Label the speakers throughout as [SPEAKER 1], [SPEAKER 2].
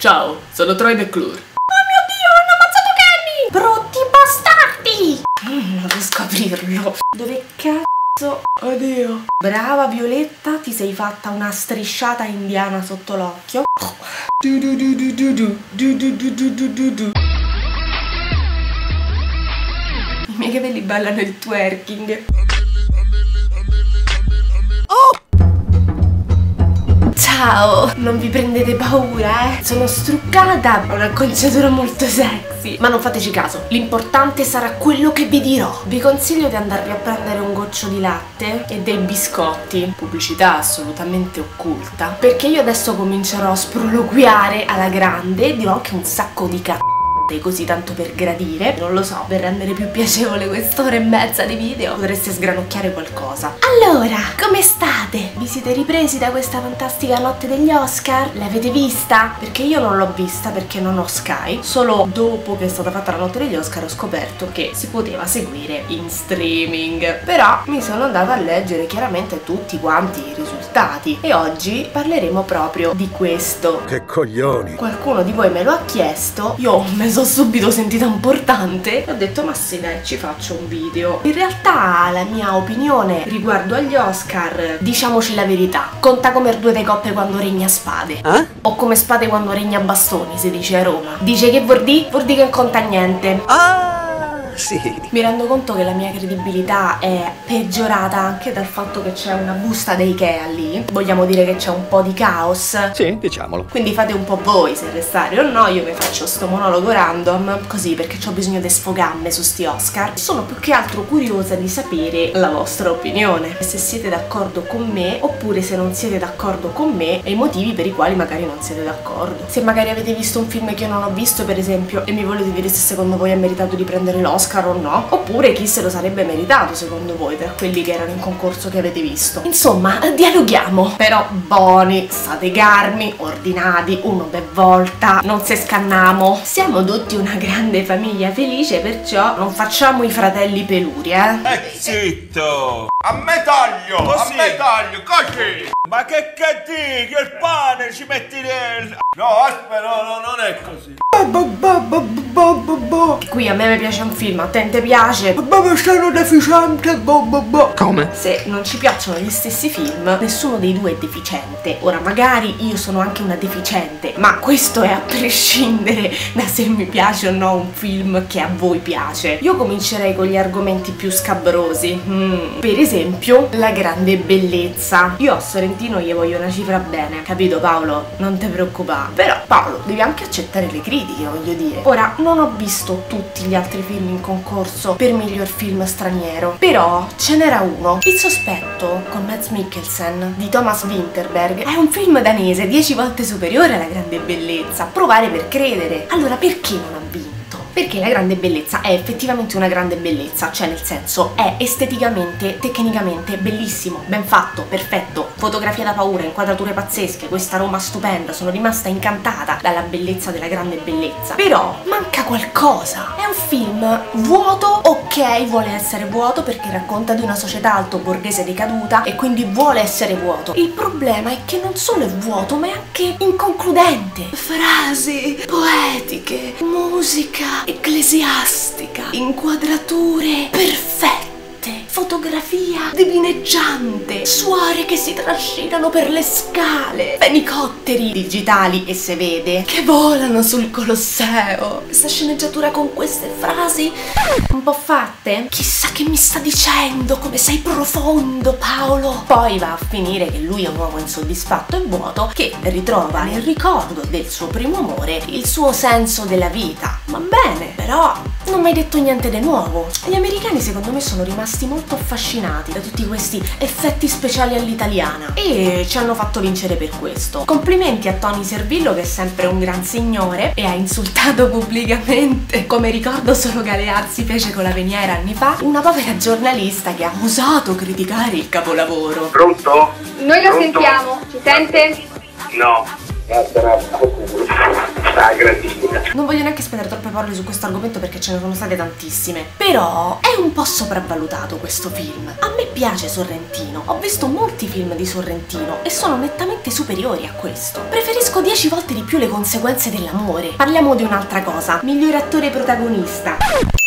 [SPEAKER 1] Ciao, sono Troy McClure.
[SPEAKER 2] Oh mio Dio, hanno ammazzato Kenny! Brutti bastardi!
[SPEAKER 1] Mm, non riesco a aprirlo.
[SPEAKER 2] Dove cazzo?
[SPEAKER 1] Oddio.
[SPEAKER 2] Brava Violetta, ti sei fatta una strisciata indiana sotto l'occhio.
[SPEAKER 1] Du du du du du du du du du du du du du.
[SPEAKER 2] I miei capelli ballano il twerking. Ciao! Non vi prendete paura, eh? Sono struccata, ho un'acconciatura molto sexy. Ma non fateci caso, l'importante sarà quello che vi dirò. Vi consiglio di andarvi a prendere un goccio di latte e dei biscotti. Pubblicità assolutamente occulta. Perché io adesso comincerò a sproloquiare alla grande, dirò anche un sacco di c***o così tanto per gradire non lo so per rendere più piacevole quest'ora e mezza di video potreste sgranocchiare qualcosa allora come state? vi siete ripresi da questa fantastica notte degli Oscar? l'avete vista? perché io non l'ho vista perché non ho Sky solo dopo che è stata fatta la notte degli Oscar ho scoperto che si poteva seguire in streaming però mi sono andata a leggere chiaramente tutti quanti i risultati e oggi parleremo proprio di questo
[SPEAKER 3] Che coglioni!
[SPEAKER 2] Qualcuno di voi me lo ha chiesto, io mi sono subito sentita importante e ho detto ma sì dai ci faccio un video. In realtà la mia opinione riguardo agli Oscar, diciamoci la verità, conta come due de coppe quando regna spade.
[SPEAKER 3] Eh?
[SPEAKER 2] O come spade quando regna bastoni, si dice a Roma. Dice che vuol dire? Vuol dire che non conta niente.
[SPEAKER 3] Ah, sì.
[SPEAKER 2] Mi rendo conto che la mia credibilità è peggiorata anche dal fatto che c'è una busta da Ikea lì. Vogliamo dire che c'è un po' di caos.
[SPEAKER 3] Sì, diciamolo.
[SPEAKER 2] Quindi fate un po' voi se restare o no, io vi faccio sto monologo random, così perché ho bisogno di sfogarmi su sti Oscar. Sono più che altro curiosa di sapere la vostra opinione, se siete d'accordo con me oppure se non siete d'accordo con me e i motivi per i quali magari non siete d'accordo. Se magari avete visto un film che io non ho visto per esempio e mi volete dire se secondo voi ha meritato di prendere l'Oscar o no, oppure chi se lo sarebbe meritato secondo voi tra quelli che erano in concorso che avete visto. Insomma, dialoghiamo, però buoni, state garmi, ordinati, uno per volta, non se scannamo. Siamo tutti una grande famiglia felice, perciò non facciamo i fratelli peluri, eh?
[SPEAKER 4] E zitto! A me taglio!
[SPEAKER 5] Così.
[SPEAKER 4] A me taglio, così! Ma che che dici? Che il pane ci metti nel... No, aspetta, no, no, non è così.
[SPEAKER 2] Qui a me piace un film, a te non ti piace?
[SPEAKER 4] Ma sono deficiente, bo bo bo.
[SPEAKER 3] Come?
[SPEAKER 2] Se non ci piacciono gli stessi film, nessuno dei due è deficiente. Ora, magari io sono anche una deficiente, ma questo è a prescindere da se mi piace o no un film che a voi piace. Io comincerei con gli argomenti più scabrosi. Mm, per esempio, la grande bellezza. Io a Sorrentino gli voglio una cifra bene, capito Paolo? Non ti preoccupare. Però, Paolo, devi anche accettare le critiche, voglio dire. Ora, non ho visto tutti gli altri film in concorso per miglior film straniero, però ce n'era uno. Il sospetto con Mads Mikkelsen di Thomas Winterberg è un film danese 10 volte superiore alla grande bellezza. Provare per credere. Allora, perché non? Perché la grande bellezza è effettivamente una grande bellezza, cioè nel senso è esteticamente, tecnicamente bellissimo, ben fatto, perfetto, fotografia da paura, inquadrature pazzesche, questa Roma stupenda, sono rimasta incantata dalla bellezza della grande bellezza. Però manca qualcosa. È un film vuoto, ok, vuole essere vuoto perché racconta di una società alto borghese decaduta e quindi vuole essere vuoto. Il problema è che non solo è vuoto, ma è anche inconcludente. Frasi poetiche, musica ecclesiastica, inquadrature perfette. Fotografia divineggiante, suore che si trascinano per le scale, fenicotteri digitali e se vede che volano sul Colosseo. Questa sceneggiatura con queste frasi un po' fatte. Chissà che mi sta dicendo, come sei profondo Paolo. Poi va a finire che lui è un uomo insoddisfatto e vuoto che ritrova nel ricordo del suo primo amore il suo senso della vita. Va bene, però non mi hai detto niente di nuovo. Gli americani secondo me sono rimasti molto affascinati da tutti questi effetti speciali all'italiana e ci hanno fatto vincere per questo. Complimenti a Tony Servillo che è sempre un gran signore e ha insultato pubblicamente, come ricordo solo Galeazzi fece con la Veniera anni fa, una povera giornalista che ha osato criticare il capolavoro.
[SPEAKER 6] Pronto?
[SPEAKER 7] Noi lo
[SPEAKER 6] Pronto?
[SPEAKER 7] sentiamo, ci sente?
[SPEAKER 6] No.
[SPEAKER 2] Non voglio neanche spendere troppe parole su questo argomento perché ce ne sono state tantissime. Però è un po' sopravvalutato questo film. A me piace Sorrentino. Ho visto molti film di Sorrentino e sono nettamente superiori a questo. Preferisco 10 volte di più le conseguenze dell'amore. Parliamo di un'altra cosa. Migliore attore protagonista.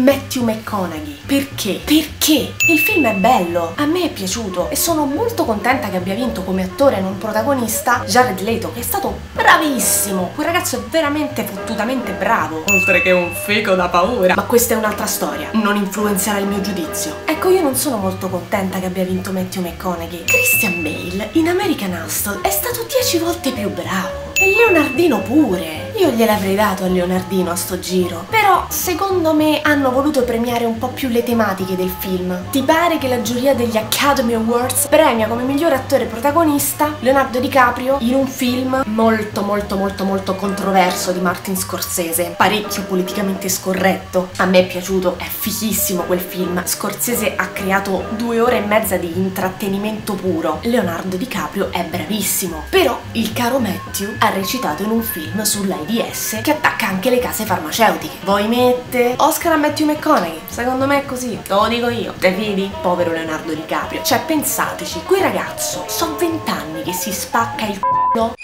[SPEAKER 2] Matthew McConaughey. Perché? Perché il film è bello, a me è piaciuto e sono molto contenta che abbia vinto come attore non protagonista Jared Leto, che è stato bravissimo. Quel ragazzo è veramente fottutamente bravo, oltre che un fico da paura. Ma questa è un'altra storia, non influenzerà il mio giudizio. Ecco, io non sono molto contenta che abbia vinto Matthew McConaughey. Christian Bale in American Hustle è stato 10 volte più bravo. E Leonardino pure. Io gliel'avrei dato a Leonardino a sto giro. Però, secondo me, hanno voluto premiare un po' più le tematiche del film. Ti pare che la giuria degli Academy Awards premia come miglior attore protagonista Leonardo DiCaprio in un film molto molto molto molto controverso di Martin Scorsese. Parecchio politicamente scorretto. A me è piaciuto, è fighissimo quel film. Scorsese ha creato due ore e mezza di intrattenimento puro. Leonardo DiCaprio è bravissimo. Però il caro Matthew ha recitato in un film sull'AIDS che attacca anche le case farmaceutiche. Voi mette Oscar a Matthew McConaughey. Secondo me è così. Te lo dico io. Te fidi? Povero Leonardo DiCaprio. Cioè, pensateci, quel ragazzo, so vent'anni che si spacca il c***o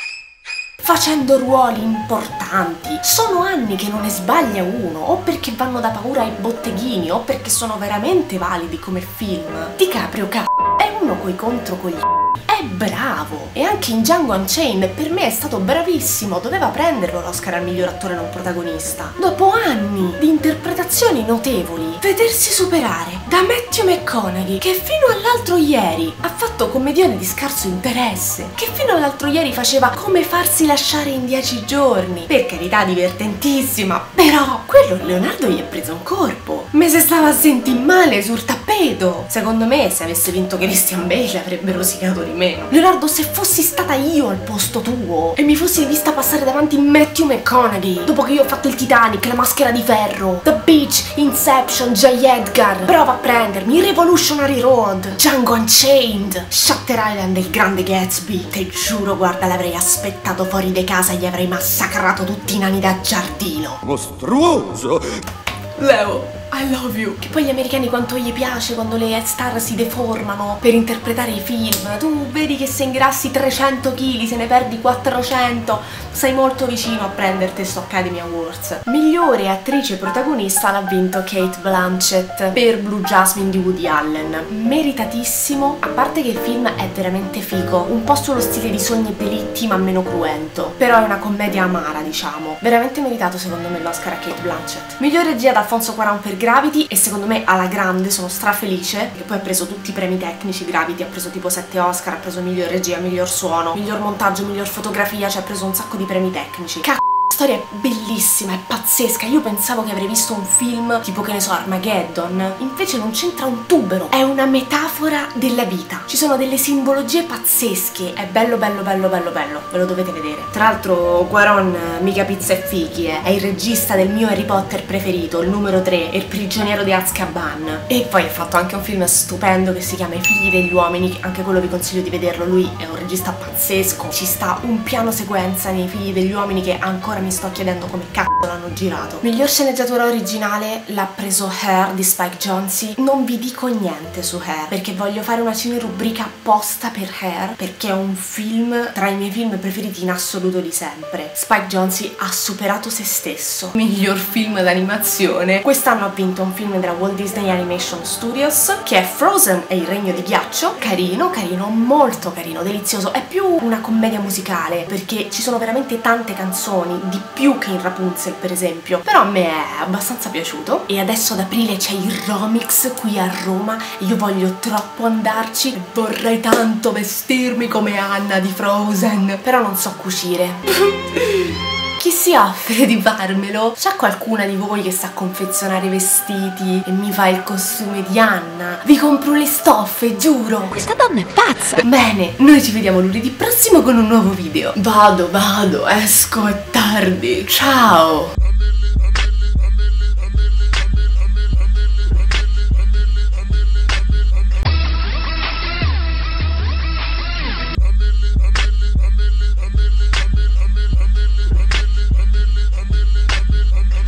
[SPEAKER 2] facendo ruoli importanti. Sono anni che non ne sbaglia uno, o perché vanno da paura ai botteghini, o perché sono veramente validi come film. DiCaprio, c***o, è uno coi contro con gli è bravo! E anche in Django Unchained per me è stato bravissimo. Doveva prenderlo l'Oscar al miglior attore non protagonista. Dopo anni di interpretazioni notevoli vedersi superare da Matthew McConaughey che fino all'altro ieri ha fatto commedione di scarso interesse che fino all'altro ieri faceva come farsi lasciare in dieci giorni per carità divertentissima però quello Leonardo gli ha preso un corpo. Me se stava a sentire male sul tappeto. Secondo me se avesse vinto Christian Bale avrebbe rosicato di meno. Leonardo, se fossi stata io al posto tuo e mi fossi vista passare davanti Matthew McConaughey, dopo che io ho fatto il Titanic, la maschera di ferro, The Beach, Inception, J. Edgar, prova a prendermi, Revolutionary Road, Django Unchained, Shutter Island e il grande Gatsby. Te giuro, guarda, l'avrei aspettato fuori di casa e gli avrei massacrato tutti i nani da giardino.
[SPEAKER 3] Mostruoso!
[SPEAKER 2] Leo, I love you. Che poi gli americani quanto gli piace quando le star si deformano per interpretare i film. Tu vedi che se ingrassi 300 kg, se ne perdi 400, sei molto vicino a prenderti sto Academy Awards. Migliore attrice protagonista l'ha vinto Kate Blanchett per Blue Jasmine di Woody Allen. Meritatissimo, a parte che il film è veramente figo, un po' sullo stile di Sogni e ma meno cruento. Però è una commedia amara, diciamo. Veramente meritato secondo me l'Oscar a Kate Blanchett. Migliore regia da Alfonso Cuarón per Gravity e secondo me alla grande sono strafelice che poi ha preso tutti i premi tecnici Gravity ha preso tipo 7 Oscar ha preso miglior regia, miglior suono miglior montaggio, miglior fotografia cioè ha preso un sacco di premi tecnici. Cazzo storia è bellissima, è pazzesca. Io pensavo che avrei visto un film tipo che ne so, Armageddon. Invece non c'entra un tubero. È una metafora della vita. Ci sono delle simbologie pazzesche. È bello, bello, bello, bello, bello. Ve lo dovete vedere. Tra l'altro, Quaron, mica pizza e fichi, eh. È il regista del mio Harry Potter preferito, il numero 3, Il prigioniero di Azkaban. E poi ha fatto anche un film stupendo che si chiama I figli degli uomini. Anche quello vi consiglio di vederlo. Lui è un regista pazzesco. Ci sta un piano sequenza nei figli degli uomini che ancora sto chiedendo come cazzo l'hanno girato. Miglior sceneggiatura originale l'ha preso Hair di Spike Jonze. Non vi dico niente su Hair perché voglio fare una cinerubrica apposta per Hair perché è un film tra i miei film preferiti in assoluto di sempre. Spike Jonze ha superato se stesso. Miglior film d'animazione. Quest'anno ha vinto un film della Walt Disney Animation Studios che è Frozen e il regno di ghiaccio. Carino, carino, molto carino, delizioso. È più una commedia musicale perché ci sono veramente tante canzoni di più che in Rapunzel per esempio. Però a me è abbastanza piaciuto. E adesso ad aprile c'è il Romix qui a Roma. E io voglio troppo andarci. E vorrei tanto vestirmi come Anna di Frozen. Però non so cucire chi si offre di farmelo? C'è qualcuna di voi che sa confezionare vestiti e mi fa il costume di Anna? Vi compro le stoffe, giuro!
[SPEAKER 5] Questa donna è pazza!
[SPEAKER 2] Bene, noi ci vediamo lunedì prossimo con un nuovo video. Vado, vado, esco, è tardi. Ciao!